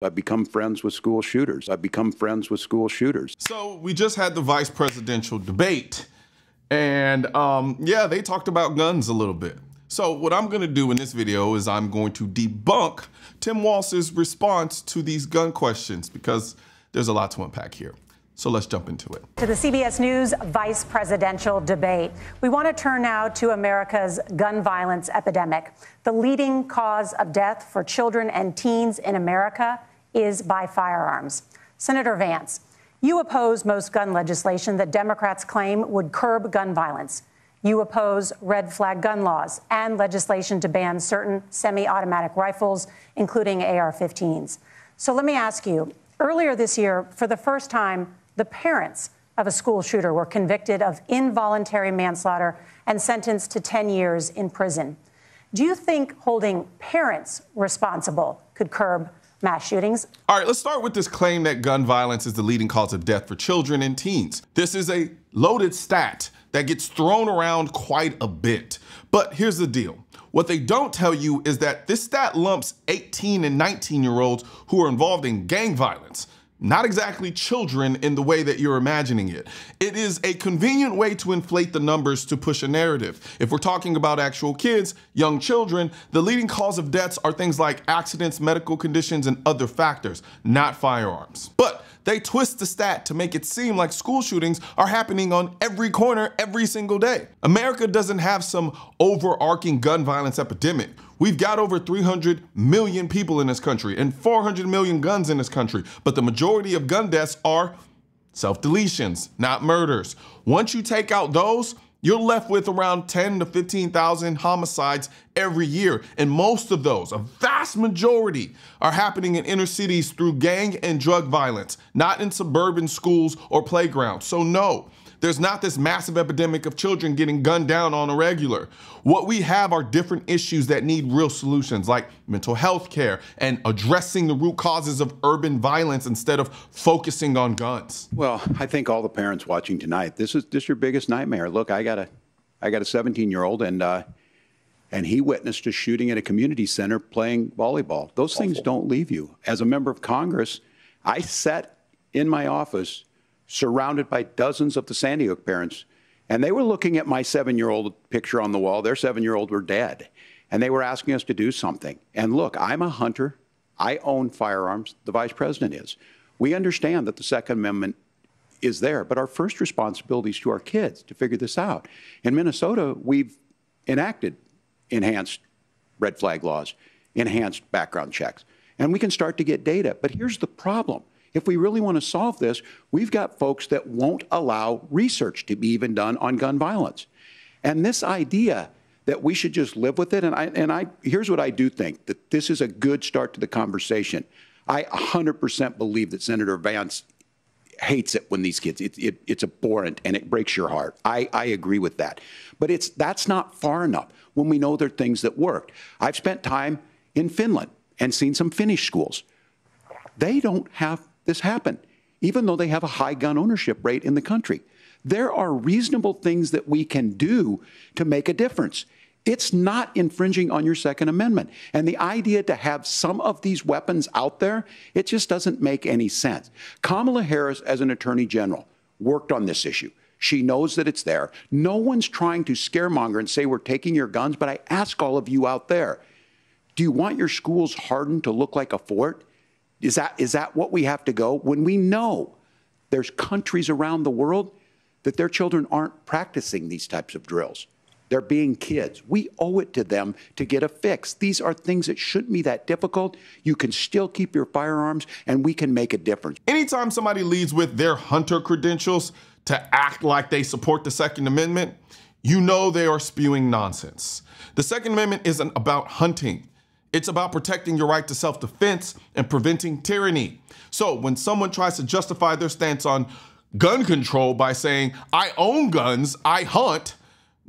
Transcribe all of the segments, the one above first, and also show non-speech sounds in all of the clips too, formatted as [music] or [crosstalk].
I've become friends with school shooters. I've become friends with school shooters. So we just had the vice presidential debate. And um, yeah, they talked about guns a little bit. So what I'm gonna do in this video is I'm going to debunk Tim Walz's response to these gun questions because there's a lot to unpack here. So let's jump into it. To the CBS News vice presidential debate. We want to turn now to America's gun violence epidemic. The leading cause of death for children and teens in America is by firearms. Senator Vance, you oppose most gun legislation that Democrats claim would curb gun violence. You oppose red flag gun laws and legislation to ban certain semi automatic rifles, including AR 15s. So let me ask you earlier this year, for the first time, the parents of a school shooter were convicted of involuntary manslaughter and sentenced to 10 years in prison. Do you think holding parents responsible could curb mass shootings? All right, let's start with this claim that gun violence is the leading cause of death for children and teens. This is a loaded stat that gets thrown around quite a bit. But here's the deal. What they don't tell you is that this stat lumps 18 and 19 year olds who are involved in gang violence not exactly children in the way that you're imagining it. It is a convenient way to inflate the numbers to push a narrative. If we're talking about actual kids, young children, the leading cause of deaths are things like accidents, medical conditions, and other factors, not firearms. But they twist the stat to make it seem like school shootings are happening on every corner every single day. America doesn't have some overarching gun violence epidemic. We've got over 300 million people in this country and 400 million guns in this country, but the majority of gun deaths are self deletions, not murders. Once you take out those, you're left with around 10 to 15,000 homicides every year. And most of those, a vast majority, are happening in inner cities through gang and drug violence, not in suburban schools or playgrounds. So, no, there's not this massive epidemic of children getting gunned down on a regular. What we have are different issues that need real solutions, like mental health care and addressing the root causes of urban violence instead of focusing on guns. Well, I think all the parents watching tonight, this is this is your biggest nightmare. Look, I got a I got a 17 year old and uh, and he witnessed a shooting at a community center playing volleyball. Those Awful. things don't leave you. As a member of Congress, I sat in my office surrounded by dozens of the Sandy Hook parents. And they were looking at my seven year old picture on the wall. Their seven year old were dead. And they were asking us to do something. And look, I'm a hunter. I own firearms. The vice president is. We understand that the Second Amendment is there, but our first responsibility is to our kids to figure this out. In Minnesota, we've enacted enhanced red flag laws, enhanced background checks, and we can start to get data. But here's the problem if we really want to solve this, we've got folks that won't allow research to be even done on gun violence. And this idea that we should just live with it, and I, and I, here's what I do think that this is a good start to the conversation. I 100% believe that Senator Vance hates it when these kids, it, it, it's abhorrent and it breaks your heart. I, I agree with that. But it's, that's not far enough when we know there are things that worked. I've spent time in Finland and seen some Finnish schools. They don't have this happen, even though they have a high gun ownership rate in the country. There are reasonable things that we can do to make a difference. It's not infringing on your Second Amendment. And the idea to have some of these weapons out there, it just doesn't make any sense. Kamala Harris, as an attorney general, worked on this issue. She knows that it's there. No one's trying to scaremonger and say we're taking your guns, but I ask all of you out there do you want your schools hardened to look like a fort? Is that, is that what we have to go when we know there's countries around the world that their children aren't practicing these types of drills? They're being kids. We owe it to them to get a fix. These are things that shouldn't be that difficult. You can still keep your firearms and we can make a difference. Anytime somebody leads with their hunter credentials to act like they support the Second Amendment, you know they are spewing nonsense. The Second Amendment isn't about hunting. It's about protecting your right to self defense and preventing tyranny. So when someone tries to justify their stance on gun control by saying, I own guns, I hunt,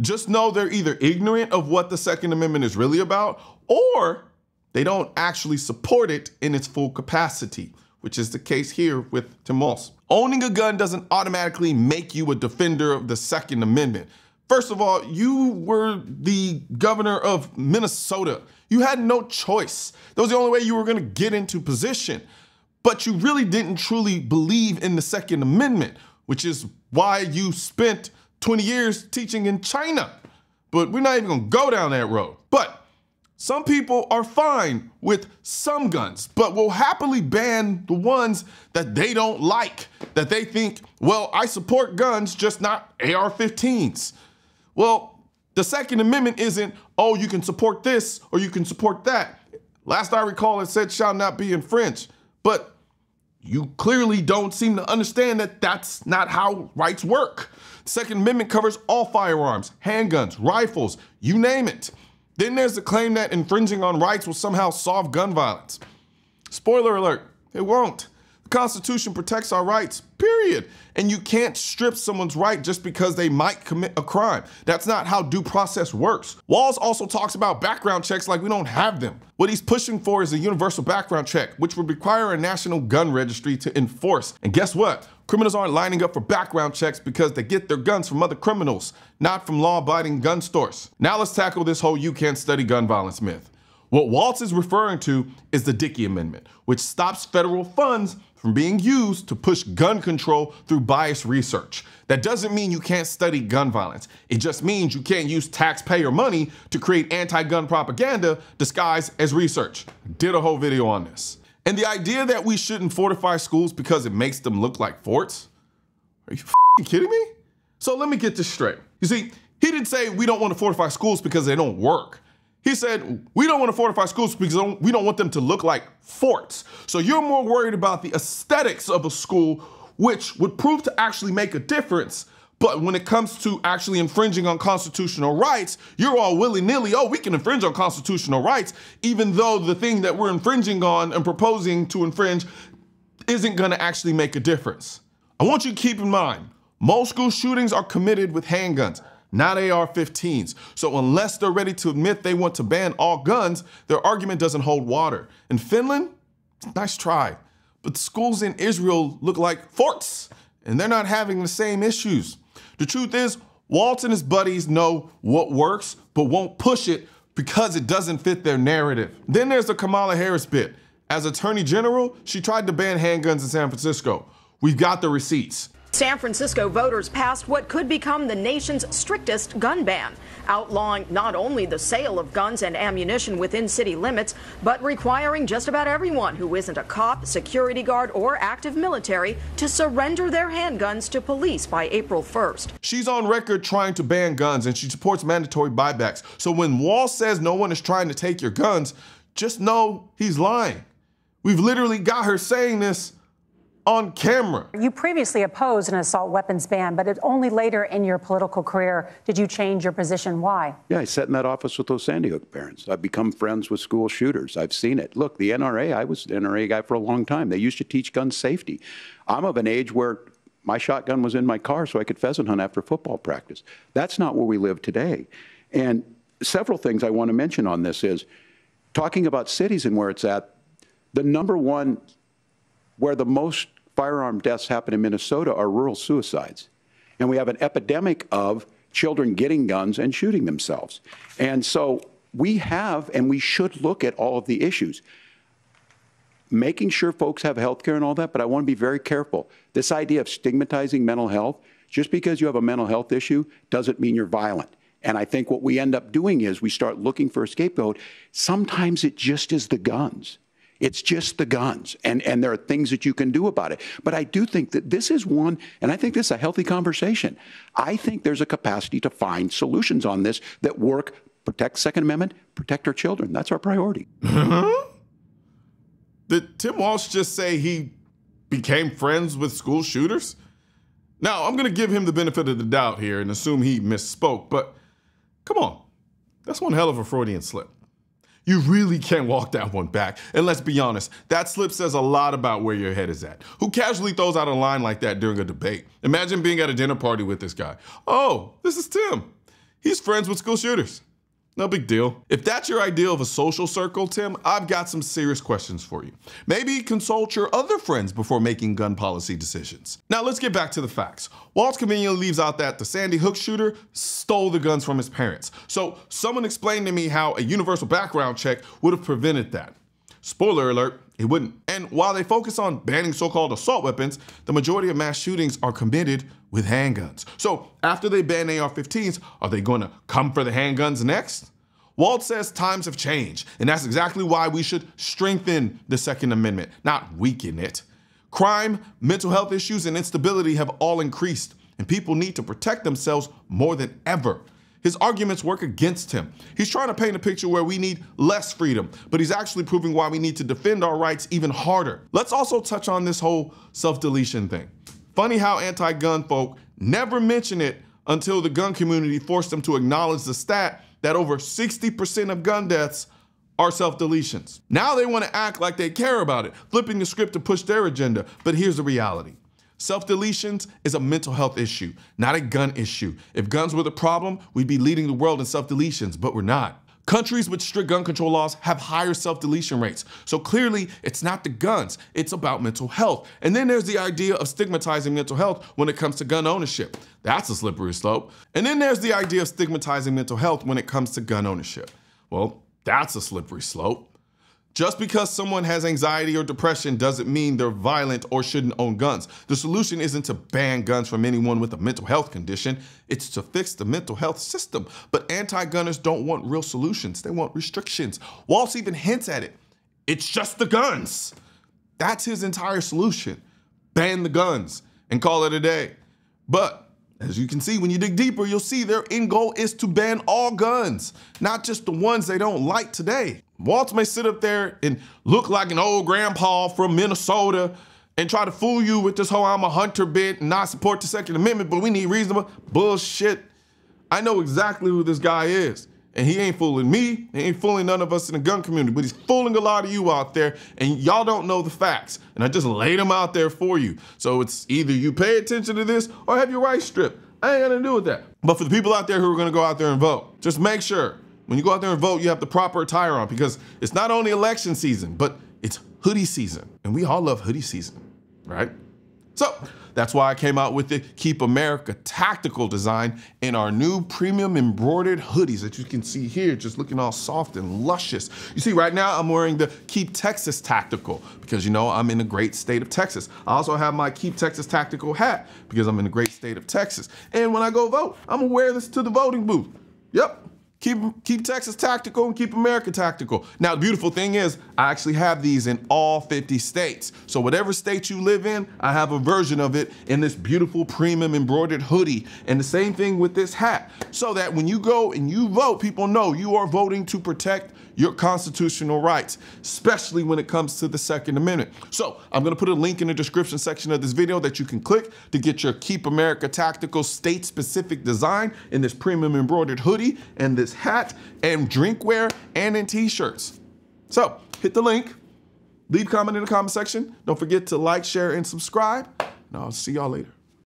just know they're either ignorant of what the Second Amendment is really about or they don't actually support it in its full capacity, which is the case here with Tim Walz. Owning a gun doesn't automatically make you a defender of the Second Amendment. First of all, you were the governor of Minnesota. You had no choice. That was the only way you were going to get into position. But you really didn't truly believe in the Second Amendment, which is why you spent 20 years teaching in China. But we're not even going to go down that road. But some people are fine with some guns, but will happily ban the ones that they don't like, that they think, well, I support guns, just not AR 15s. Well, the Second Amendment isn't, oh, you can support this or you can support that. Last I recall, it said shall not be infringed. But you clearly don't seem to understand that that's not how rights work. The Second Amendment covers all firearms, handguns, rifles, you name it. Then there's the claim that infringing on rights will somehow solve gun violence. Spoiler alert, it won't. The Constitution protects our rights, period. And you can't strip someone's right just because they might commit a crime. That's not how due process works. Walz also talks about background checks like we don't have them. What he's pushing for is a universal background check, which would require a national gun registry to enforce. And guess what? Criminals aren't lining up for background checks because they get their guns from other criminals, not from law abiding gun stores. Now let's tackle this whole you can't study gun violence myth. What Walz is referring to is the Dickey Amendment, which stops federal funds from being used to push gun control through biased research. That doesn't mean you can't study gun violence. It just means you can't use taxpayer money to create anti-gun propaganda disguised as research. Did a whole video on this. And the idea that we shouldn't fortify schools because it makes them look like forts? Are you kidding me? So let me get this straight. You see, he didn't say we don't want to fortify schools because they don't work. He said, we don't want to fortify schools because we don't want them to look like forts. So you're more worried about the aesthetics of a school, which would prove to actually make a difference. But when it comes to actually infringing on constitutional rights, you're all willy nilly, oh, we can infringe on constitutional rights, even though the thing that we're infringing on and proposing to infringe isn't going to actually make a difference. I want you to keep in mind, most school shootings are committed with handguns not AR-15s. So unless they're ready to admit they want to ban all guns, their argument doesn't hold water. In Finland, nice try, but schools in Israel look like forts, and they're not having the same issues. The truth is, Walz and his buddies know what works, but won't push it because it doesn't fit their narrative. Then there's the Kamala Harris bit. As Attorney General, she tried to ban handguns in San Francisco. We've got the receipts. San Francisco voters passed what could become the nation's strictest gun ban, outlawing not only the sale of guns and ammunition within city limits, but requiring just about everyone who isn't a cop, security guard, or active military to surrender their handguns to police by April 1st. She's on record trying to ban guns and she supports mandatory buybacks. So when Walz says no one is trying to take your guns, just know he's lying. We've literally got her saying this on camera. You previously opposed an assault weapons ban, but it only later in your political career did you change your position. Why? Yeah, I sat in that office with those Sandy Hook parents. I've become friends with school shooters. I've seen it. Look, the NRA, I was an NRA guy for a long time. They used to teach gun safety. I'm of an age where my shotgun was in my car so I could pheasant hunt after football practice. That's not where we live today. And several things I want to mention on this is talking about cities and where it's at, the number one where the most firearm deaths happen in Minnesota are rural suicides. And we have an epidemic of children getting guns and shooting themselves. And so we have and we should look at all of the issues. Making sure folks have health care and all that, but I want to be very careful. This idea of stigmatizing mental health, just because you have a mental health issue doesn't mean you're violent. And I think what we end up doing is we start looking for a scapegoat. Sometimes it just is the guns. It's just the guns, and, and there are things that you can do about it. But I do think that this is one, and I think this is a healthy conversation. I think there's a capacity to find solutions on this that work, protect Second Amendment, protect our children. That's our priority. [laughs] Did Tim Walsh just say he became friends with school shooters? Now, I'm going to give him the benefit of the doubt here and assume he misspoke, but come on. That's one hell of a Freudian slip. You really can't walk that one back. And let's be honest, that slip says a lot about where your head is at. Who casually throws out a line like that during a debate? Imagine being at a dinner party with this guy. Oh, this is Tim. He's friends with school shooters. No big deal. If that's your ideal of a social circle, Tim, I've got some serious questions for you. Maybe consult your other friends before making gun policy decisions. Now let's get back to the facts. Walz conveniently leaves out that the Sandy Hook shooter stole the guns from his parents. So someone explained to me how a universal background check would have prevented that. Spoiler alert, it wouldn't. And while they focus on banning so-called assault weapons, the majority of mass shootings are committed with handguns. So after they ban AR-15s, are they going to come for the handguns next? Walt says times have changed, and that's exactly why we should strengthen the Second Amendment, not weaken it. Crime, mental health issues, and instability have all increased, and people need to protect themselves more than ever. His arguments work against him. He's trying to paint a picture where we need less freedom, but he's actually proving why we need to defend our rights even harder. Let's also touch on this whole self-deletion thing. Funny how anti-gun folk never mention it until the gun community forced them to acknowledge the stat that over 60% of gun deaths are self-deletions. Now they want to act like they care about it, flipping the script to push their agenda. But here's the reality. Self-deletions is a mental health issue, not a gun issue. If guns were the problem, we'd be leading the world in self-deletions, but we're not. Countries with strict gun control laws have higher self-deletion rates. So clearly, it's not the guns, it's about mental health. And then there's the idea of stigmatizing mental health when it comes to gun ownership. That's a slippery slope. And then there's the idea of stigmatizing mental health when it comes to gun ownership. Well, that's a slippery slope. Just because someone has anxiety or depression doesn't mean they're violent or shouldn't own guns. The solution isn't to ban guns from anyone with a mental health condition, it's to fix the mental health system. But anti-gunners don't want real solutions, they want restrictions. Walz even hints at it. It's just the guns. That's his entire solution. Ban the guns and call it a day. But as you can see, when you dig deeper, you'll see their end goal is to ban all guns, not just the ones they don't like today. Walz may sit up there and look like an old grandpa from Minnesota and try to fool you with this whole I'm a hunter bit and not support the Second Amendment, but we need reasonable bullshit. I know exactly who this guy is. And he ain't fooling me, he ain't fooling none of us in the gun community, but he's fooling a lot of you out there, and y'all don't know the facts. And I just laid them out there for you. So it's either you pay attention to this or have your rights stripped. I ain't to do with that. But for the people out there who are gonna go out there and vote, just make sure when you go out there and vote, you have the proper attire on because it's not only election season, but it's hoodie season. And we all love hoodie season, right? So that's why I came out with the Keep America tactical design in our new premium embroidered hoodies that you can see here, just looking all soft and luscious. You see, right now I'm wearing the Keep Texas Tactical because you know I'm in the great state of Texas. I also have my Keep Texas Tactical hat because I'm in the great state of Texas. And when I go vote, I'm gonna wear this to the voting booth. Yep, Keep, keep Texas tactical and keep America tactical. Now, the beautiful thing is, I actually have these in all 50 states. So whatever state you live in, I have a version of it in this beautiful premium embroidered hoodie. And the same thing with this hat. So that when you go and you vote, people know you are voting to protect your constitutional rights, especially when it comes to the Second Amendment. So I'm gonna put a link in the description section of this video that you can click to get your Keep America Tactical state-specific design in this premium embroidered hoodie and this hat and drinkware and in t-shirts. So hit the link, leave comment in the comment section. Don't forget to like, share, and subscribe. And I'll see y'all later.